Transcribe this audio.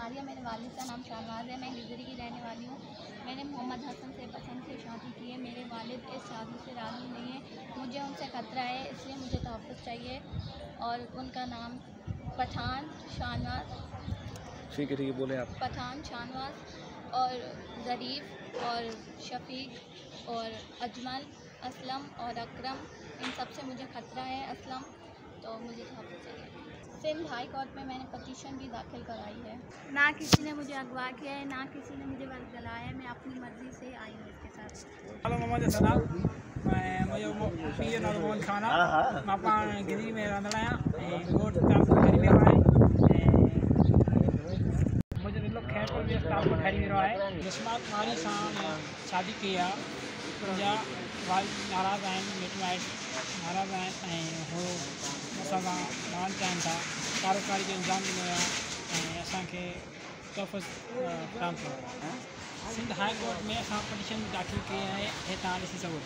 मारिया मेरे वालिद का नाम शाहबाज है। मैं गिजरी की रहने वाली हूँ। मैंने मोहम्मद हसन से पसंद से शादी की है। मेरे वालिद इस शादी से राज़ी नहीं है। मुझे उनसे खतरा है इसलिए मुझे तहफ़ चाहिए। और उनका नाम पठान शाहनवाज। ठीक है ठीक है बोले आप। पठान शाहनवाज और ज़रीफ़ और शफीक और अजमल असलम और अकरम। इन सबसे मुझे खतरा है असलम। तो मुझे तहफ़ चाहिए। सिंध हाई कोर्ट में मैंने पटिशन भी दाखिल कराई है। ना किसी ने मुझे अगवा किया है ना किसी ने मुझे गलाया है मैं अपनी मर्ज़ी से आई हूँ इसके साथ। हेलो मोहम्मद सलाम मैं पीए नालो खाना। माँ पाण गिरी में रहंदड़ आहियाँ ऐं घोट तालको ठरी वियो आहे मुंहिंजो दिलो खैरपुर में तालको ठरी वियो आहे जिस्मात मारी सां शादी कई आहे मुंहिंजा वाल नाराज़ आहिनि मिट माइट नाराज़ आहिनि ऐं हो। असां सां रहणु चाहिनि था। कारोबारी जो इल्ज़ाम ॾिनो आहे ऐं सिंध हाई कोर्ट में असां पटिशन दाख़िल कई आहे हे तव्हां ॾिसी सघो